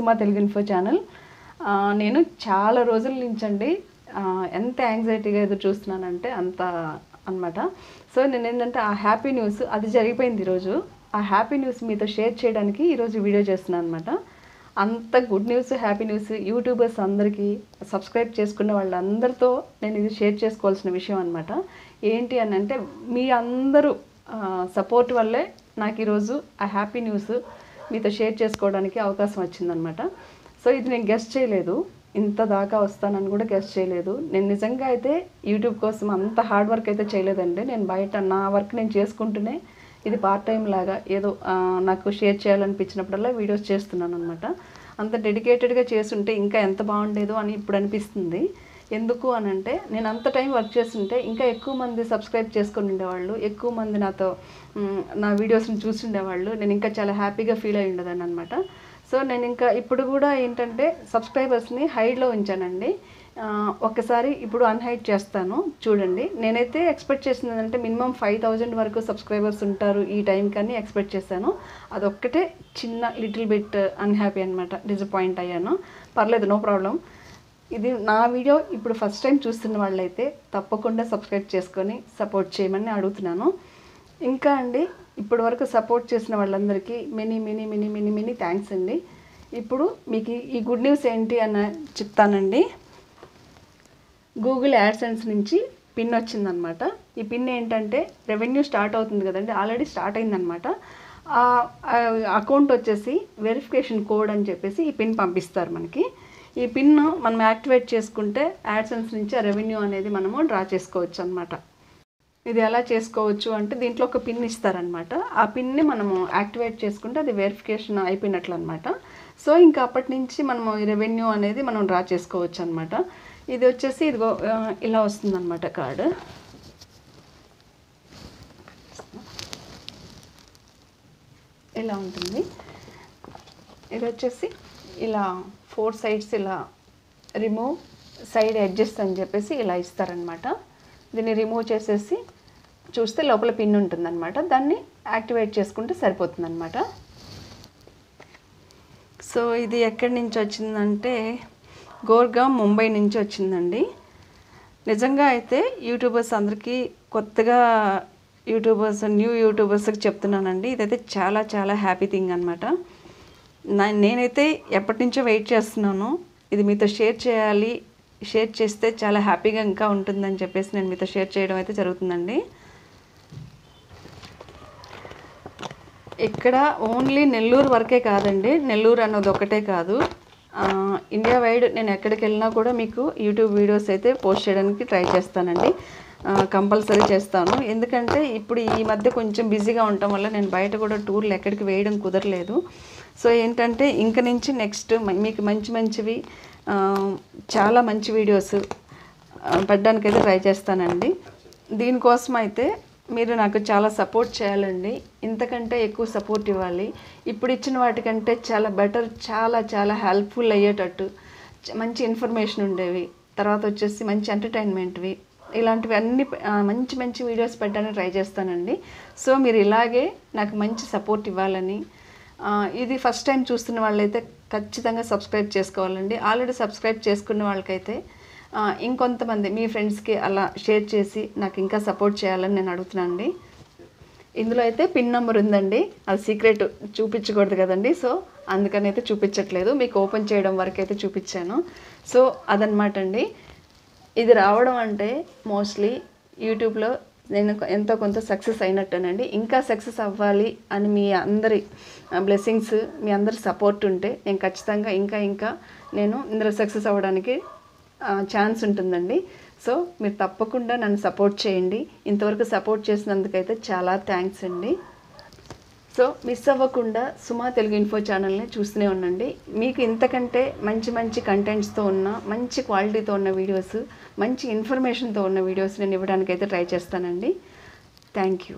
సుమా Telugu info channel. నేను చాలా రోజుల నుంచండి ఎంత యాంగ్జైటీగా ఎదురు చూస్తున్నానంటే అంత అన్నమాట. సో నేను ఏంటంటే ఆ హ్యాపీ న్యూస్ అది జరిగిపోయింది ఈరోజు. ఆ హ్యాపీ న్యూస్ మీతో షేర్ చేయడానికి ఈరోజు వీడియో చేస్తున్నాను అనమాట అంత good news happy news YouTubers అందరికీ సబ్స్క్రైబ్ చేసుకున్న వాళ్ళందరితో నేను ఇది షేర్ చేసుకోవాల్సిన విషయం అనమాట ఏంటి అని అంటే మీ అందరూ సపోర్ట్ వల్లే నాకు ఈరోజు ఆ హ్యాపీ న్యూస్ మీతో షేర్ చేసుకోవడానికి అవకాశం వచ్చిందనమాట సో ఇది నేను గెస్ట్ చేయలేదు. ఇంత దాకా వస్తానని కూడా గెస్ట్ చేయలేదు. నేను నిజంగా అయితే యూట్యూబ్ కోసం అంత హార్డ్ వర్క్ అయితే చేయలేదండి. నేను బయట నా వర్క్ నేను చేసుకుంటూనే ఇది పార్ట్ టైం లాగా ఏదో నాకు షేర్ చేయాలనిపించినప్పుడల్లా వీడియోస్ చేస్తున్నాను అనమాట అంత డెడికేటెడ్గా చేస్తుంటే ఇంకా ఎంత బాగుండేదో అని ఇప్పుడు అనిపిస్తుంది. ఎందుకు అని అంటే నేను అంత టైం వర్క్ చేస్తుంటే ఇంకా ఎక్కువ మంది సబ్స్క్రైబ్ చేసుకుని ఉండేవాళ్ళు ఎక్కువ మంది నాతో నా వీడియోస్ని చూస్తుండేవాళ్ళు నేను ఇంకా చాలా హ్యాపీగా ఫీల్ అయి ఉండేదాన్ని అనమాట సో నేను ఇంకా ఇప్పుడు కూడా ఏంటంటే సబ్స్క్రైబర్స్ని హైడ్లో ఉంచానండి. ఒకసారి ఒక్కసారి ఇప్పుడు అన్హైడ్ చేస్తాను చూడండి. నేనైతే ఎక్స్పెక్ట్ చేసింది అంటే మినిమం ఫైవ్ థౌజండ్ వరకు సబ్స్క్రైబర్స్ ఉంటారు ఈ టైం కానీ ఎక్స్పెక్ట్ చేశాను. అదొక్కటే చిన్న లిటిల్ బిట్ అన్హ్యాపీ అనమాట డిసప్పాయింట్ అయ్యాను. పర్లేదు నో ప్రాబ్లం. ఇది నా వీడియో ఇప్పుడు ఫస్ట్ టైం చూస్తున్న వాళ్ళైతే తప్పకుండా సబ్స్క్రైబ్ చేసుకొని సపోర్ట్ చేయమని అడుగుతున్నాను. ఇంకా అండి ఇప్పటి వరకు సపోర్ట్ చేసిన వాళ్ళందరికీ many many many many many thanks అండి. ఇప్పుడు మీకు ఈ గుడ్ న్యూస్ ఏంటి అని చెప్తానండి. గూగుల్ యాడ్సెన్స్ నుంచి పిన్ వచ్చిందనమాట ఈ పిన్ ఏంటంటే రెవెన్యూ స్టార్ట్ అవుతుంది కదండి ఆల్రెడీ స్టార్ట్ అయిందనమాట ఆ అకౌంట్ వచ్చేసి వెరిఫికేషన్ కోడ్ అని చెప్పేసి ఈ పిన్ పంపిస్తారు మనకి. ఈ పిన్ను మనం యాక్టివేట్ చేసుకుంటే యాడ్సెన్స్ నుంచి ఆ రెవెన్యూ అనేది మనము డ్రా చేసుకోవచ్చు అనమాట ఇది ఎలా చేసుకోవచ్చు అంటే దీంట్లో ఒక పిన్ ఇస్తారనమాట ఆ పిన్ని మనము యాక్టివేట్ చేసుకుంటే అది వెరిఫికేషన్ అయిపోయినట్లు అనమాట సో ఇంకా అప్పటి నుంచి మనము రెవెన్యూ అనేది మనం డ్రా చేసుకోవచ్చు అనమాట ఇది వచ్చేసి ఇదిగో ఇలా వస్తుందన్నమాట కార్డు. ఇలా ఉంటుంది. ఇది వచ్చేసి ఇలా ఫోర్ సైడ్స్ ఇలా రిమూవ్ సైడ్ ఎడ్జెస్ అని చెప్పేసి ఇలా ఇస్తారనమాట దీన్ని రిమూవ్ చేసేసి చూస్తే లోపల పిన్ ఉంటుందన్నమాట. దాన్ని యాక్టివేట్ చేసుకుంటే సరిపోతుందన్నమాట. సో ఇది ఎక్కడి నుంచి వచ్చిందంటే గోర్గా ముంబై నుంచి వచ్చిందండి. నిజంగా అయితే యూట్యూబర్స్ అందరికీ కొత్తగా యూట్యూబర్స్ న్యూ యూట్యూబర్స్కి చెప్తున్నానండి. ఇదైతే చాలా చాలా హ్యాపీ థింగ్ అనమాట నేనైతే ఎప్పటి నుంచో వెయిట్ చేస్తున్నాను. ఇది మీతో షేర్ చేయాలి. షేర్ చేస్తే చాలా హ్యాపీగా ఇంకా ఉంటుందని చెప్పేసి నేను మీతో షేర్ చేయడం అయితే జరుగుతుందండి. ఇక్కడ ఓన్లీ నెల్లూరు వరకే కాదండి. నెల్లూరు అన్నది ఒకటే కాదు. ఇండియా వైడ్ నేను ఎక్కడికి వెళ్ళినా కూడా మీకు యూట్యూబ్ వీడియోస్ అయితే పోస్ట్ చేయడానికి ట్రై చేస్తానండి. కంపల్సరీ చేస్తాను. ఎందుకంటే ఇప్పుడు ఈ మధ్య కొంచెం బిజీగా ఉండటం వల్ల నేను బయట కూడా టూర్లు ఎక్కడికి వేయడం కుదరలేదు. సో ఏంటంటే ఇంక నుంచి నెక్స్ట్ మీకు మంచి మంచివి చాలా మంచి వీడియోస్ పెట్టడానికైతే ట్రై చేస్తానండి. దీనికోసం అయితే మీరు నాకు చాలా సపోర్ట్ చేయాలండి. ఇంతకంటే ఎక్కువ సపోర్ట్ ఇవ్వాలి. ఇప్పుడు ఇచ్చిన వాటికంటే చాలా బెటర్ చాలా చాలా హెల్ప్ఫుల్ అయ్యేటట్టు మంచి ఇన్ఫర్మేషన్ ఉండేవి. తర్వాత వచ్చేసి మంచి ఎంటర్టైన్మెంట్వి. ఇలాంటివి అన్ని మంచి మంచి వీడియోస్ పెట్టడానికి ట్రై చేస్తానండి. సో మీరు ఇలాగే నాకు మంచి సపోర్ట్ ఇవ్వాలని ఇది ఫస్ట్ టైం చూస్తున్న వాళ్ళైతే ఖచ్చితంగా సబ్స్క్రైబ్ చేసుకోవాలండి. ఆల్రెడీ సబ్స్క్రైబ్ చేసుకున్న వాళ్ళకైతే ఇంకొంతమంది మీ ఫ్రెండ్స్కి అలా షేర్ చేసి నాకు ఇంకా సపోర్ట్ చేయాలని నేను అడుగుతున్నాను అండి ఇందులో అయితే పిన్ నెంబర్ ఉందండి. అది సీక్రెట్ చూపించకూడదు కదండి. సో అందుకని అయితే చూపించట్లేదు. మీకు ఓపెన్ చేయడం వరకు అయితే చూపించాను. సో అదనమాట అండి. ఇది రావడం అంటే మోస్ట్లీ యూట్యూబ్లో నేను ఎంతో కొంత సక్సెస్ అయినట్టేనండి. ఇంకా సక్సెస్ అవ్వాలి అని మీ అందరి బ్లెస్సింగ్స్ మీ అందరి సపోర్ట్ ఉంటే నేను ఖచ్చితంగా ఇంకా ఇంకా నేను ఇందులో సక్సెస్ అవ్వడానికి ఛాన్స్ ఉంటుందండి. సో మీరు తప్పకుండా నన్ను సపోర్ట్ చేయండి. ఇంతవరకు సపోర్ట్ చేసినందుకైతే చాలా థ్యాంక్స్ అండి. సో మిస్ అవ్వకుండా సుమా తెలుగు ఇన్ఫో ఛానల్ని చూస్తూనే ఉండండి. మీకు ఇంతకంటే మంచి మంచి కంటెంట్స్తో ఉన్న మంచి క్వాలిటీతో ఉన్న వీడియోస్ మంచి ఇన్ఫర్మేషన్తో ఉన్న వీడియోస్ నేను ఇవ్వడానికైతే ట్రై చేస్తానండి. Thank you